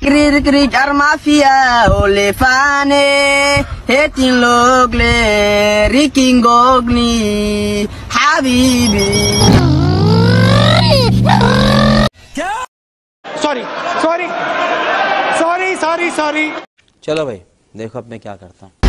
Krir krir armafia ole fane hetin logle rikingogni habibi sorry sorry sorry sorry sorry चलो भाई देखो अब मैं क्या करता हूँ